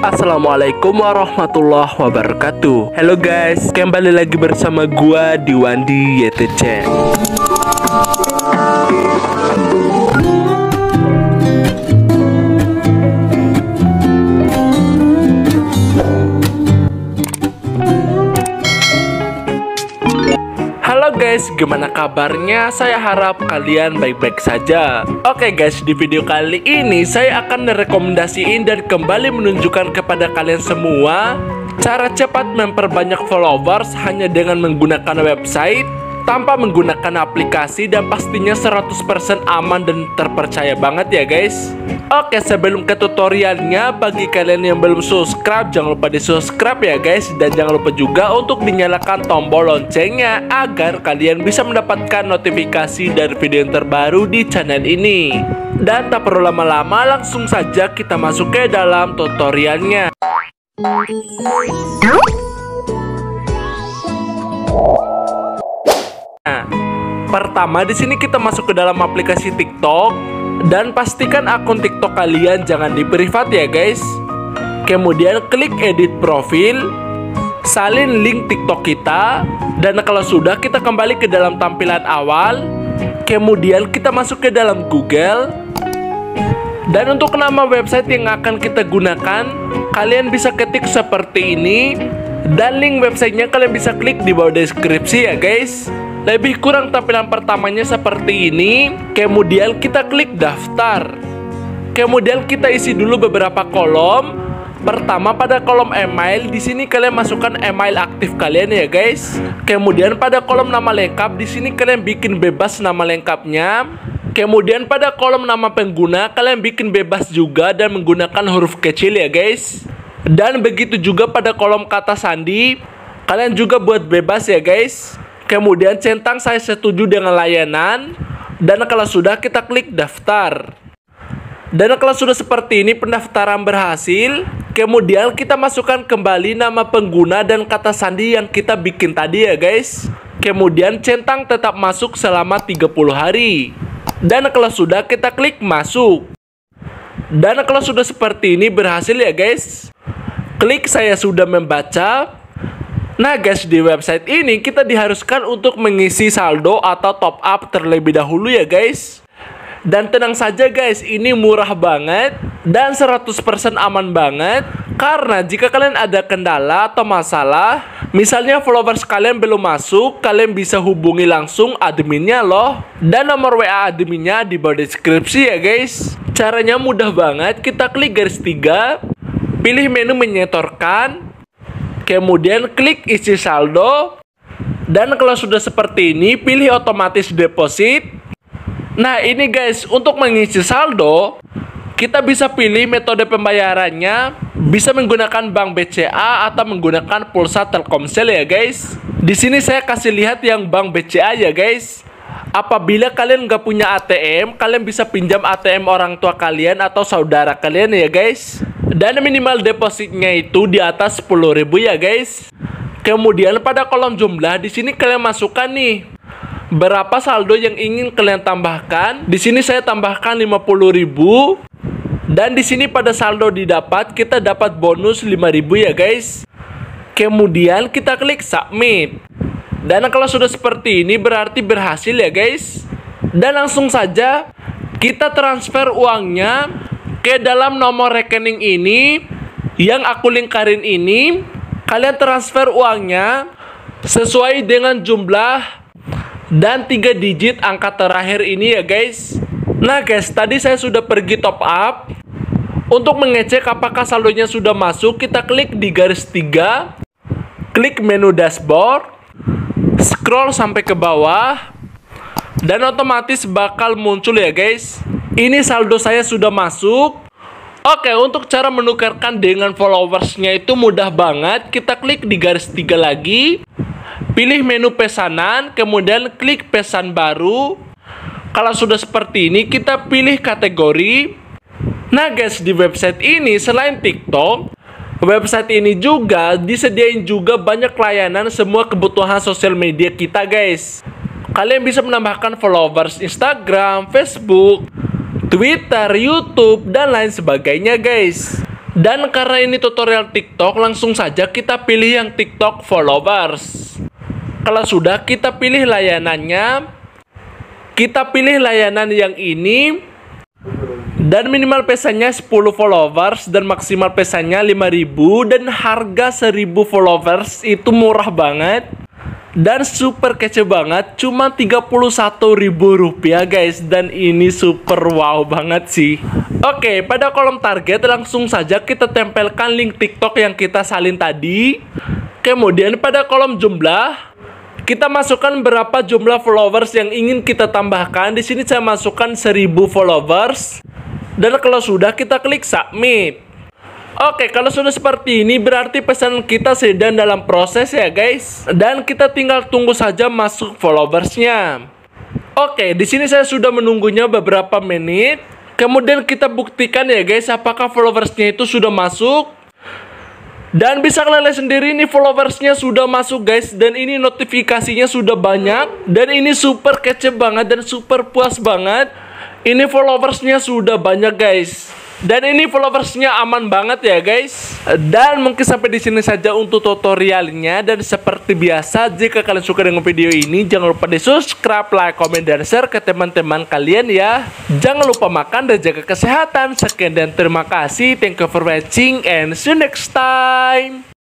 Assalamualaikum warahmatullahi wabarakatuh. Halo guys, kembali lagi bersama gua di Wandi YTC gimana kabarnya? Saya harap kalian baik-baik saja. Oke guys, di video kali ini saya akan merekomendasiin dan kembali menunjukkan kepada kalian semua cara cepat memperbanyak followers hanya dengan menggunakan website tanpa menggunakan aplikasi dan pastinya 100% aman dan terpercaya banget ya guys. Oke sebelum ke tutorialnya bagi kalian yang belum subscribe jangan lupa di subscribe ya guys. Dan jangan lupa juga untuk dinyalakan tombol loncengnya agar kalian bisa mendapatkan notifikasi dari video yang terbaru di channel ini. Dan tak perlu lama-lama langsung saja kita masuk ke dalam tutorialnya pertama di sini kita masuk ke dalam aplikasi TikTok dan pastikan akun TikTok kalian jangan di privat ya guys. Kemudian klik edit profil, salin link TikTok kita dan kalau sudah kita kembali ke dalam tampilan awal. Kemudian kita masuk ke dalam Google. Dan untuk nama website yang akan kita gunakan, kalian bisa ketik seperti ini dan link websitenya kalian bisa klik di bawah deskripsi ya guys. Lebih kurang tampilan pertamanya seperti ini. Kemudian kita klik daftar. Kemudian kita isi dulu beberapa kolom. Pertama pada kolom email di sini kalian masukkan email aktif kalian ya guys. Kemudian pada kolom nama lengkap di sini kalian bikin bebas nama lengkapnya. Kemudian pada kolom nama pengguna kalian bikin bebas juga dan menggunakan huruf kecil ya guys. Dan begitu juga pada kolom kata sandi kalian juga buat bebas ya guys. Kemudian centang saya setuju dengan layanan dan kalau sudah kita klik daftar. Dan kalau sudah seperti ini pendaftaran berhasil, kemudian kita masukkan kembali nama pengguna dan kata sandi yang kita bikin tadi ya guys. Kemudian centang tetap masuk selama 30 hari. Dan kalau sudah kita klik masuk. Dan kalau sudah seperti ini berhasil ya guys. Klik saya sudah membaca. Nah guys di website ini kita diharuskan untuk mengisi saldo atau top up terlebih dahulu ya guys. Dan tenang saja guys, ini murah banget dan 100% aman banget karena jika kalian ada kendala atau masalah, misalnya followers kalian belum masuk, kalian bisa hubungi langsung adminnya loh. Dan nomor WA adminnya di bawah deskripsi ya guys. Caranya mudah banget, kita klik garis tiga, pilih menu menyetorkan, kemudian klik isi saldo, dan kalau sudah seperti ini, pilih otomatis deposit, Nah ini guys untuk mengisi saldo kita bisa pilih metode pembayarannya bisa menggunakan bank BCA atau menggunakan pulsa Telkomsel ya guys. Di sini saya kasih lihat yang bank BCA ya guys. Apabila kalian nggak punya ATM, kalian bisa pinjam ATM orang tua kalian atau saudara kalian ya guys. Dan minimal depositnya itu di atas 10.000 ya guys. Kemudian pada kolom jumlah di sini kalian masukkan nih berapa saldo yang ingin kalian tambahkan. Di sini saya tambahkan 50.000 dan di sini pada saldo didapat kita dapat bonus 5.000 ya guys. Kemudian kita klik submit. Dan kalau sudah seperti ini berarti berhasil ya guys. Dan langsung saja kita transfer uangnya ke dalam nomor rekening ini yang aku lingkarin ini. Kalian transfer uangnya sesuai dengan jumlah dan tiga digit angka terakhir ini ya guys Nah guys tadi saya sudah pergi top up Untuk mengecek apakah saldonya sudah masuk Kita klik di garis tiga Klik menu dashboard Scroll sampai ke bawah Dan otomatis bakal muncul ya guys Ini saldo saya sudah masuk Oke, untuk cara menukarkan dengan followersnya itu mudah banget. Kita klik di garis tiga lagi. Pilih menu pesanan, kemudian klik pesan baru. Kalau sudah seperti ini, kita pilih kategori. Nah guys, di website ini selain TikTok, website ini juga disediain juga banyak layanan semua kebutuhan sosial media kita guys. Kalian bisa menambahkan followers Instagram, Facebook, Twitter, YouTube, dan lain sebagainya guys. Dan karena ini tutorial TikTok, langsung saja kita pilih yang TikTok followers. Kalau sudah, kita pilih layanannya. Kita pilih layanan yang ini. Dan minimal pesannya 10 followers dan maksimal pesannya 5000 dan harga 1000 followers itu murah banget dan super kece banget cuma 31 ribu rupiah guys. Dan ini super wow banget sih. Oke pada kolom target langsung saja kita tempelkan link tiktok yang kita salin tadi. Kemudian pada kolom jumlah kita masukkan berapa jumlah followers yang ingin kita tambahkan. Di sini saya masukkan 1000 followers. Dan kalau sudah kita klik submit Oke, kalau sudah seperti ini berarti pesan kita sedang dalam proses ya guys. Dan kita tinggal tunggu saja masuk followersnya. Oke, di sini saya sudah menunggunya beberapa menit. Kemudian kita buktikan ya guys apakah followersnya itu sudah masuk. Dan bisa kalian lihat sendiri ini followersnya sudah masuk guys Dan ini notifikasinya sudah banyak Dan ini super kece banget dan super puas banget Ini followersnya sudah banyak guys dan ini followersnya aman banget ya guys. Dan mungkin sampai di sini saja untuk tutorialnya. Dan seperti biasa, jika kalian suka dengan video ini, jangan lupa di subscribe, like, komen, dan share ke teman-teman kalian ya. Jangan lupa makan dan jaga kesehatan. Sekian dan terima kasih. Thank you for watching and see you next time.